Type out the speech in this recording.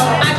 I